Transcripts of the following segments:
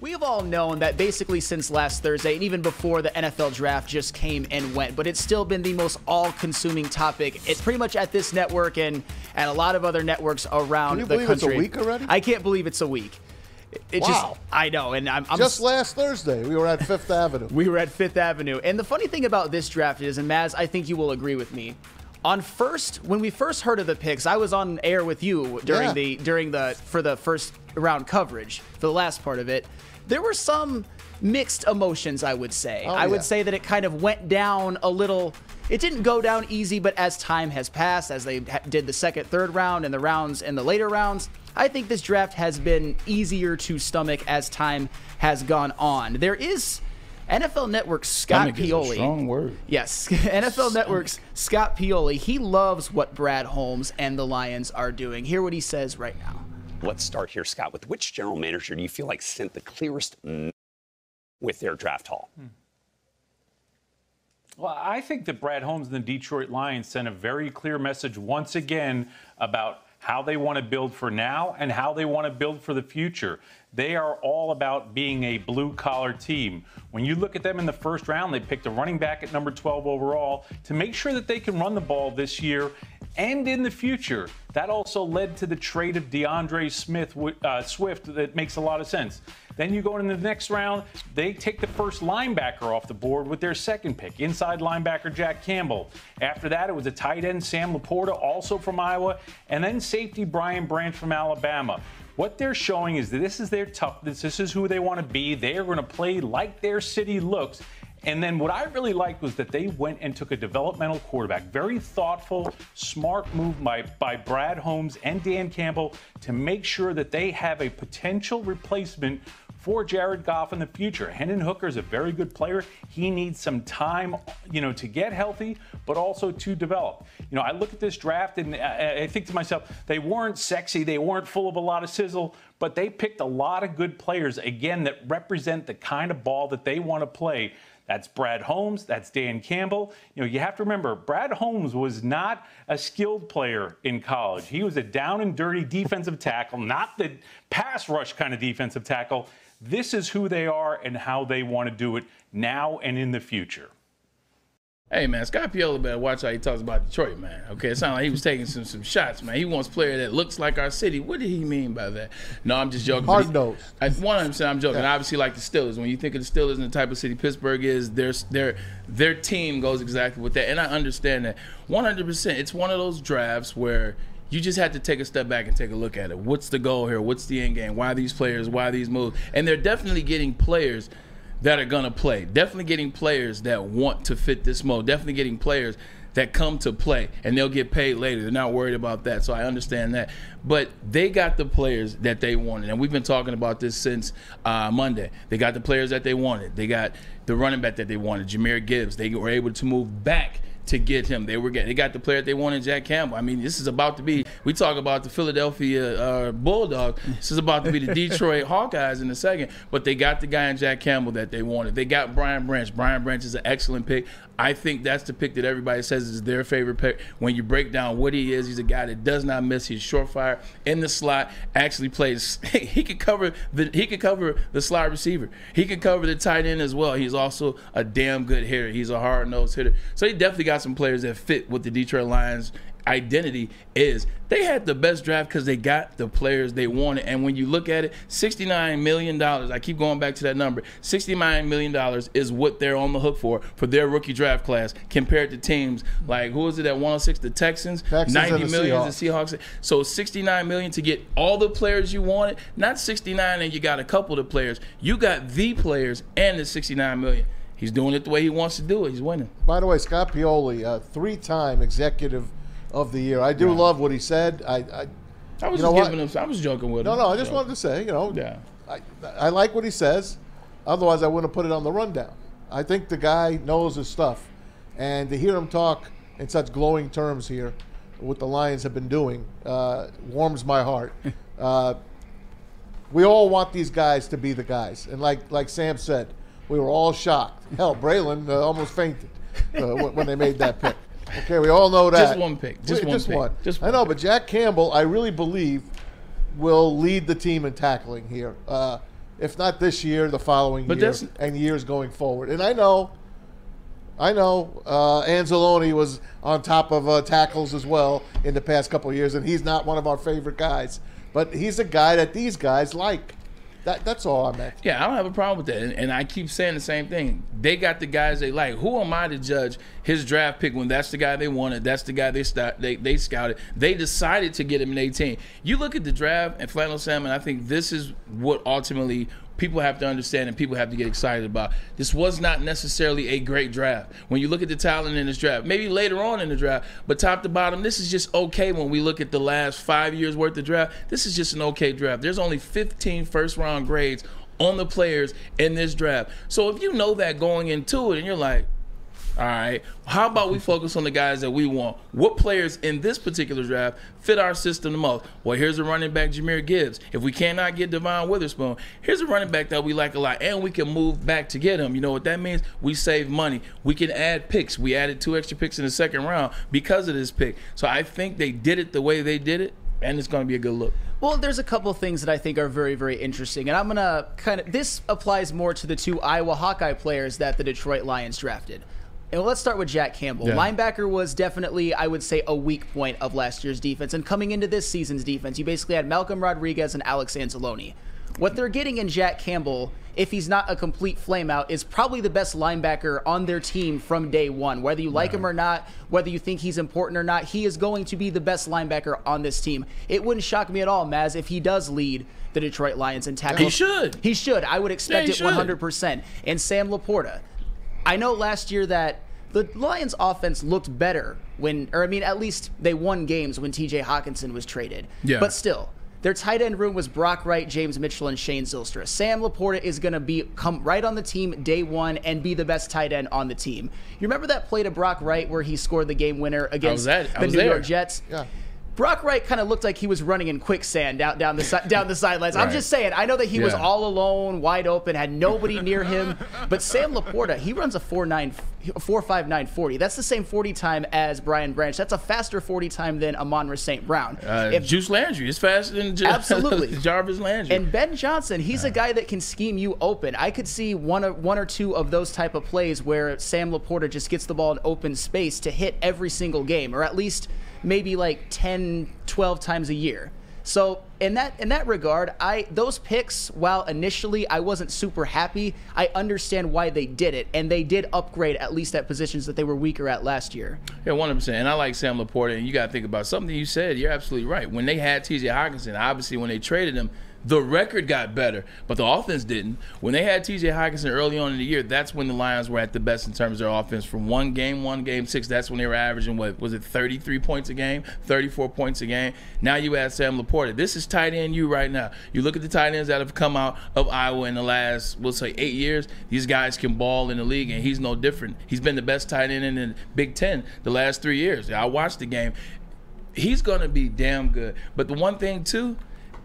We have all known that basically since last Thursday, and even before the NFL draft just came and went, but it's still been the most all-consuming topic. It's pretty much at this network and and a lot of other networks around Can you the believe it's a country. week already? I can't believe it's a week. It, it just, Wow. I know, and I'm, I'm Just last Thursday, we were at Fifth Avenue. we were at Fifth Avenue. And the funny thing about this draft is, and Maz, I think you will agree with me. On first, when we first heard of the picks, I was on air with you during Yeah. the during the for the first round coverage for the last part of it. There were some mixed emotions, I would say. Oh, I yeah. would say that it kind of went down a little. It didn't go down easy, but as time has passed, as they did the second, third round, and the rounds and the later rounds, I think this draft has been easier to stomach as time has gone on. There is NFL Network's Scott Stomach is a Pioli. strong word. Yes, NFL Network's Scott Pioli. He loves what Brad Holmes and the Lions are doing. Hear what he says right now. Let's start here, Scott. With which general manager do you feel like sent the clearest with their draft haul? Hmm. Well, I think that Brad Holmes and the Detroit Lions sent a very clear message once again about how they want to build for now and how they want to build for the future. They are all about being a blue collar team. When you look at them in the first round, they picked a running back at number 12 overall to make sure that they can run the ball this year and in the future. That also led to the trade of DeAndre Smith, uh, Swift, that makes a lot of sense. Then you go into the next round, they take the first linebacker off the board with their second pick, inside linebacker Jack Campbell. After that, it was a tight end Sam Laporta, also from Iowa, and then safety Brian Branch from Alabama. What they're showing is that this is their toughness, this is who they want to be. They are going to play like their city looks. And then what I really liked was that they went and took a developmental quarterback. Very thoughtful, smart move by, by Brad Holmes and Dan Campbell to make sure that they have a potential replacement for Jared Goff in the future. Hendon Hooker is a very good player. He needs some time, you know, to get healthy, but also to develop. You know, I look at this draft and I, think to myself, they weren't sexy, they weren't full of a lot of sizzle, but they picked a lot of good players again that represent the kind of ball that they want to play. That's Brad Holmes. That's Dan Campbell. You know, you have to remember, Brad Holmes was not a skilled player in college. He was a down and dirty defensive tackle, not the pass rush kind of defensive tackle. This is who they are and how they want to do it now and in the future. Hey man, Scott Pioli better watch how he talks about Detroit, man. Okay, it sounded like he was taking some some shots, man. He wants a player that looks like our city. What did he mean by that? No, I'm just joking. Hard But he- nosed. I one hundred percent. I'm joking. Yeah. Obviously, like the Steelers. When you think of the Steelers and the type of city Pittsburgh is, their their their team goes exactly with that, and I understand that one hundred percent. It's one of those drafts where. You just have to take a step back and take a look at it. What's the goal here? What's the end game? Why these players? Why these moves? And they're definitely getting players that are gonna play. Definitely getting players that want to fit this mold. Definitely getting players that come to play and they'll get paid later. They're not worried about that. So I understand that. But they got the players that they wanted. And we've been talking about this since uh, Monday. They got the players that they wanted. They got the running back that they wanted, Jahmyr Gibbs. They were able to move back to get him. They were getting, they got the player they wanted, Jack Campbell. I mean, this is about to be. We talk about the Philadelphia uh, Bulldog. This is about to be the Detroit Hawkeyes in a second. But they got the guy in Jack Campbell that they wanted. They got Brian Branch. Brian Branch is an excellent pick. I think that's the pick that everybody says is their favorite pick. When you break down what he is, he's a guy that does not miss. He's short fire in the slot. Actually plays. He could cover the. He could cover the slot receiver. He could cover the tight end as well. He's also a damn good hitter. He's a hard nosed hitter. So he definitely got some players that fit with the Detroit Lions identity is they had the best draft because they got the players they wanted. And when you look at it, $69 million, I keep going back to that number, $69 million is what they're on the hook for, for their rookie draft class, compared to teams like, who is it at 106? The Texans, Texans and 90 the million, Seahawks. the Seahawks. So 69 million to get all the players you wanted, not 69 and you got a couple of players. You got the players and the 69 million. He's doing it the way he wants to do it. He's winning. By the way, Scott Pioli, uh, three-time executive of the year. I do love what he said. I, I I was just giving him. I was joking with no, him. no. No. I just Joking. wanted to say, you know, Yeah. I, I like what he says. Otherwise, I wouldn't have put it on the rundown. I think the guy knows his stuff, and to hear him talk in such glowing terms here, what the Lions have been doing, uh, warms my heart. Uh, we all want these guys to be the guys, and like like Sam said, we were all shocked. Hell, Braylon uh, almost fainted uh, when, they made that pick. Okay, we all know that. Just one pick. Just one just pick. one. Just I know, but Jack Campbell, I really believe, will lead the team in tackling here. Uh, if not this year, the following But year, and years going forward. And I know, I know, uh, Anzalone was on top of uh, tackles as well in the past couple of years, and he's not one of our favorite guys. But he's a guy that these guys like. That, that's all I meant. Yeah, I don't have a problem with that. And, and I keep saying the same thing. They got the guys they like. Who am I to judge his draft pick when that's the guy they wanted? That's the guy they st- they, they scouted. They decided to get him in 18. You look at the draft and Flannel Salmon, I think this is what ultimately people have to understand and people have to get excited about. This was not necessarily a great draft. When you look at the talent in this draft, maybe later on in the draft, but top to bottom, this is just okay when we look at the last five years worth of draft. This is just an okay draft. There's only 15 first round grades on the players in this draft. So if you know that going into it and you're like, all right. How about we focus on the guys that we want? What players in this particular draft fit our system the most? Well, here's a running back, Jahmyr Gibbs. If we cannot get Devon Witherspoon, here's a running back that we like a lot, and we can move back to get him. You know what that means? We save money. We can add picks. We added two extra picks in the second round because of this pick. So I think they did it the way they did it, and it's going to be a good look. Well, there's a couple things that I think are very, very interesting, and I'm gonna kind of. This applies more to the two Iowa Hawkeye players that the Detroit Lions drafted. And let's start with Jack Campbell. Yeah. Linebacker was definitely, I would say, a weak point of last year's defense. And coming into this season's defense, you basically had Malcolm Rodriguez and Alex Anzalone. What they're getting in Jack Campbell, if he's not a complete flameout, is probably the best linebacker on their team from day one. Whether you like him or not, whether you think he's important or not, he is going to be the best linebacker on this team. It wouldn't shock me at all, Maz, if he does lead the Detroit Lions in tackles. He should. He should. I would expect he it should. 100%. And Sam Laporta. I know last year that the Lions offense looked better when, or I mean, at least they won games when TJ Hockenson was traded. Yeah. But still, their tight end room was Brock Wright, James Mitchell, and Shane Zylstra. Sam Laporta is going to be come right on the team day one and be the best tight end on the team. You remember that play to Brock Wright where he scored the game winner against at the New there. York Jets? Yeah. Brock Wright kind of looked like he was running in quicksand down down the down the sidelines. I'm just saying. I know that he was all alone, wide open, had nobody near him. But Sam Laporta, he runs a 4.9 4.59 40. That's the same 40 time as Brian Branch. That's a faster 40 time than Amon St. Brown. Uh, If- Juice Landry is faster than J- Absolutely. Jarvis Landry. and Ben Johnson, he's a guy that can scheme you open. I could see one or one or two of those type of plays where Sam Laporta just gets the ball in open space to hit every single game, or at least maybe like 10, 12 times a year. So in that in that regard, I those picks, while initially I wasn't super happy, I understand why they did it, and they did upgrade at least at positions that they were weaker at last year. Yeah, one hundred percent. And I like Sam Laporta. And you got to think about something you said. You're absolutely right. When they had T.J. Hockenson, obviously when they traded him, the record got better, but the offense didn't. When they had T.J. Hockenson early on in the year, that's when the Lions were at the best in terms of their offense. From one game, one game six, that's when they were averaging what was it, 33 points a game, 34 points a game. Now you add Sam Laporta. This is tight end you right now. You look at the tight ends that have come out of Iowa in the last, we'll say, eight years. These guys can ball in the league, and he's no different. He's been the best tight end in the Big Ten the last three years. I watched the game he's gonna be damn good. But the one thing too,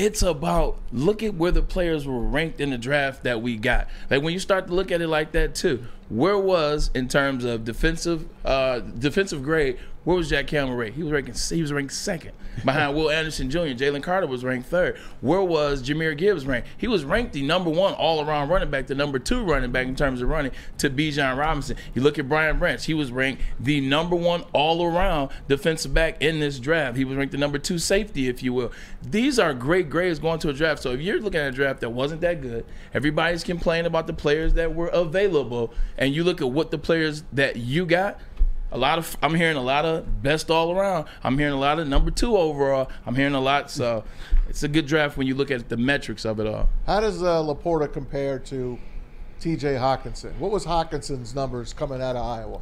it's about look at where the players were ranked in the draft that we got. Like when you start to look at it like that too, where was in terms of defensive uh defensive grade, where was Jack Campbell ranked? He was ranked he was ranked second behind Will Anderson Jr. Jalen Carter was ranked third. Where was Jahmyr Gibbs ranked? He was ranked the number one all around running back, the number two running back in terms of running to Bijan Robinson. You look at Brian Branch, he was ranked the number one all around defensive back in this draft. He was ranked the number two safety, if you will. These are great grades going to a draft. So if you're looking at a draft that wasn't that good, everybody's complaining about the players that were available, and you look at what the players that you got, a lot of I'm hearing a lot of best all around. I'm hearing a lot of number two overall. I'm hearing a lot. So it's a good draft when you look at the metrics of it all. How does uh, Laporta compare to T.J. Hockenson? What was Hockenson's numbers coming out of Iowa?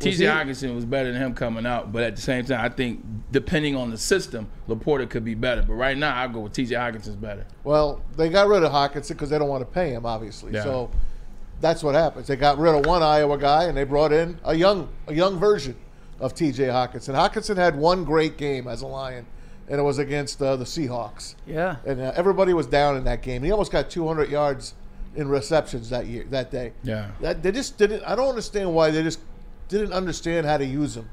TJ Hockenson was better than him coming out, but at the same time, I think depending on the system, Laporta could be better. But right now, I go with TJ Hockenson's better. Well, they got rid of Hockenson because they don't want to pay him, obviously. Yeah. So that's what happens. They got rid of one Iowa guy and they brought in a young a young version of T.J. Hockenson. Hockenson had one great game as a Lion, and it was against uh, the Seahawks. Yeah. And uh, everybody was down in that game. He almost got 200 yards in receptions that year, that day. Yeah. That they just didn't. I don't understand why they just didn't understand how to use him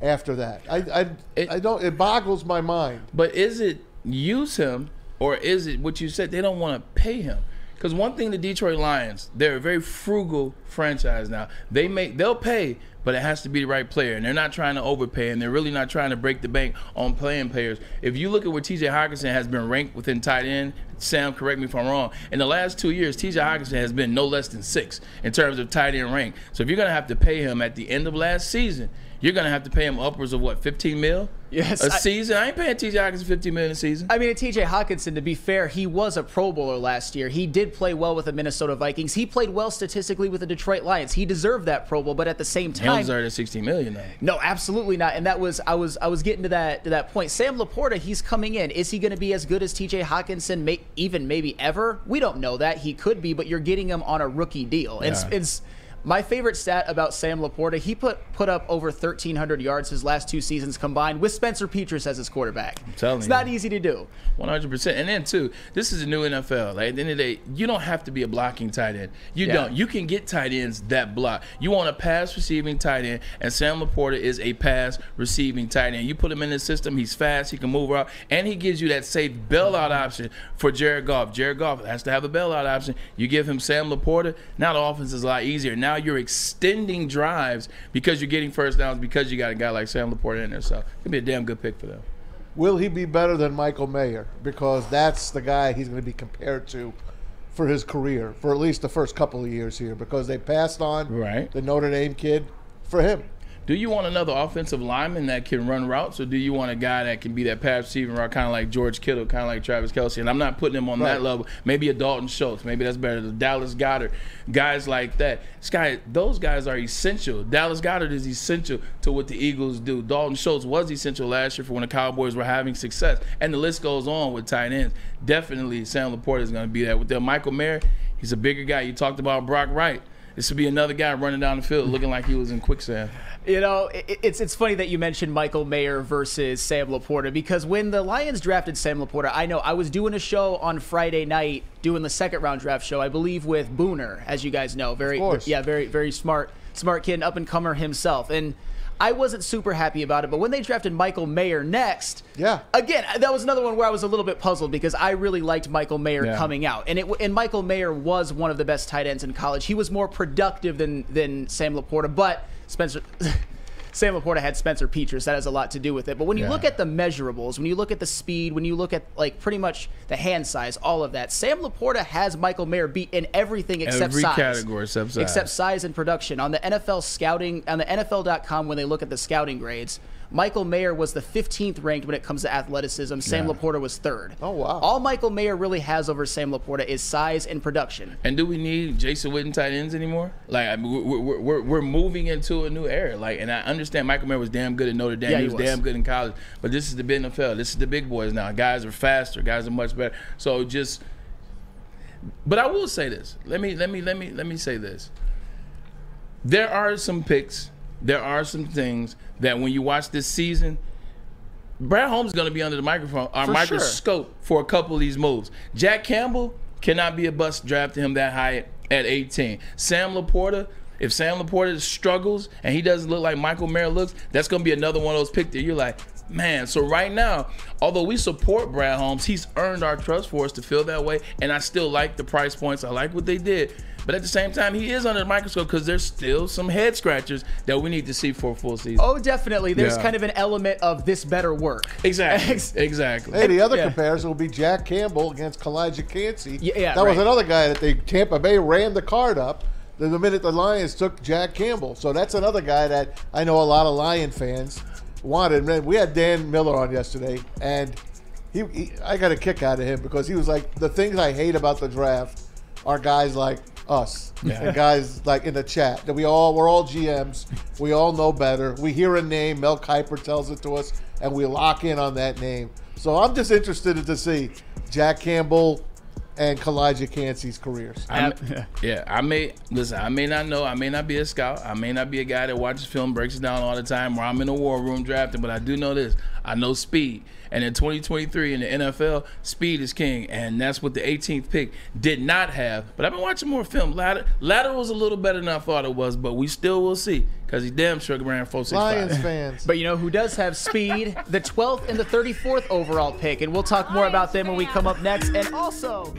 after that. I I, It- I don't. It boggles my mind. But is it use him or is it what you said? They don't want to pay him. Because one thing, the Detroit Lions, they're a very frugal franchise now. They make they'll pay, but it has to be the right player, and they're not trying to overpay, and they're really not trying to break the bank on playing players. If you look at where T.J. Hockenson has been ranked within tight end, Sam, correct me if I'm wrong. In the last two years, T.J. Hockenson has been no less than six in terms of tight end rank. So if you're gonna have to pay him at the end of last season, you're gonna have to pay him upwards of what, 15 mil? Yes, a I- season. I ain't paying T.J. Hockenson 15 million a season. I mean, TJ Hockenson, to be fair, he was a Pro Bowler last year. He did play well with the Minnesota Vikings. He played well statistically with the Detroit Lions. He deserved that Pro Bowl, but at the same He time, deserve that 16 million though. no, absolutely not. And that was I was I was getting to that to that point. Sam Laporta, he's coming in. Is he going to be as good as TJ Hockenson? May, even maybe ever? We don't know that. He could be, but you're getting him on a rookie deal. It's it's. My favorite stat about Sam Laporta, he put put up over 1,300 yards his last two seasons combined with Spencer Petras as his quarterback. telling it's you. not easy to do. One hundred percent. And then too, this is a new NFL. Like at the end of the day, you don't have to be a blocking tight end. You Yeah. don't. You can get tight ends that block. You want a pass receiving tight end, and Sam Laporta is a pass receiving tight end. You put him in the system, he's fast, he can move around, and he gives you that safe bailout option for Jared Goff. Jared Goff has to have a bailout option. You give him Sam Laporta, now the offense is a lot easier. Now you're extending drives because you're getting first downs because you got a guy like Sam Laporta in there. So it could be a damn good pick for them. Will he be better than Michael Mayer? Because that's the guy he's going to be compared to for his career, for at least the first couple of years here, because they passed on Right. the Notre Dame kid for him. Do you want another offensive lineman that can run routes, or do you want a guy that can be that pass receiving route, kind of like George Kittle, kind of like Travis Kelce? And I'm not putting him on Right. that level. Maybe a Dalton Schultz, maybe that's better. The Dallas Goedert, guys like that. This guy, those guys are essential. Dallas Goedert is essential to what the Eagles do. Dalton Schultz was essential last year for when the Cowboys were having success, and the list goes on with tight ends. Definitely, Sam Laporta is going to be that. With them, Michael Mayer, he's a bigger guy. You talked about Brock Wright. This would be another guy running down the field looking like he was in quicksand. You know, it, it's it's funny that you mentioned Michael Mayer versus Sam Laporta because when the Lions drafted Sam Laporta, I know I was doing a show on Friday night, doing the second round draft show, I believe with Booner, as you guys know, very course. yeah, very very smart smart kid, up and comer himself, and. I wasn't super happy about it, but when they drafted Michael Mayer next, Yeah. again, that was another one where I was a little bit puzzled because I really liked Michael Mayer Yeah. coming out, and it and Michael Mayer was one of the best tight ends in college. He was more productive than than Sam Laporta, but Spencer. Sam Laporta had Spencer Petras. That has a lot to do with it. But when you Yeah. look at the measurables, when you look at the speed, when you look at like pretty much the hand size, all of that, Sam Laporta has Michael Mayer beat in everything except Every size. category except size. Except size and production. On the NFL scouting, on the NFL.com, when they look at the scouting grades, Michael Mayer was the 15th ranked when it comes to athleticism. Sam Yeah. Laporta was third. Oh, wow. All Michael Mayer really has over Sam Laporta is size and production. And do we need Jason Witten tight ends anymore? Like, I mean, we're, we're, we're, we're moving into a new era. Like, and I understand Michael Mayer was damn good at Notre Dame. Yeah, he he was, was. damn good in college. But this is the big NFL. This is the big boys now. Guys are faster. Guys are much better. So just. But I will say this. Let me let me let me let me say this. There are some picks. There are some things that when you watch this season, Brad Holmes is going to be under the microphone, our For sure. microscope for a couple of these moves. Jack Campbell cannot be a bust drafting him that high at 18. Sam Laporta, if Sam Laporta struggles and he doesn't look like Michael Mayer looks, that's going to be another one of those picks that you're like, man. So right now, although we support Brad Holmes, he's earned our trust for us to feel that way, and I still like the price points. I like what they did. But at the same time, he is under the microscope because there's still some head scratchers that we need to see for a full season. Oh, definitely. There's Yeah. kind of an element of this better work. Exactly. exactly. Hey, the other Yeah. comparison will be Jack Campbell against Calijah Kancey. Yeah, yeah, that was another guy that they Tampa Bay ran the card up. The the minute the Lions took Jack Campbell, so that's another guy that I know a lot of Lion fans wanted. Man, we had Dan Miller on yesterday, and he, he I got a kick out of him because he was like, the things I hate about the draft are guys like us and guys like in the chat that we all we're all GMs. We all know better. We hear a name, Mel Kiper tells it to us, and we lock in on that name. So I'm just interested to see Jack Campbell and Calijah Kancey's careers. I may- yeah, I may listen. I may not know. I may not be a scout. I may not be a guy that watches film, breaks it down all the time, or I'm in a war room drafting. But I do know this. I know speed, And in 2023 in the NFL, speed is king, and that's what the 18th pick did not have. But I've been watching more film. Latter, was a little better than I thought it was, but we still will see because he damn sure ran 465. Lions fans. But you know who does have speed? The 12th and the 34th overall pick. And we'll talk more about them when we come up next. And also,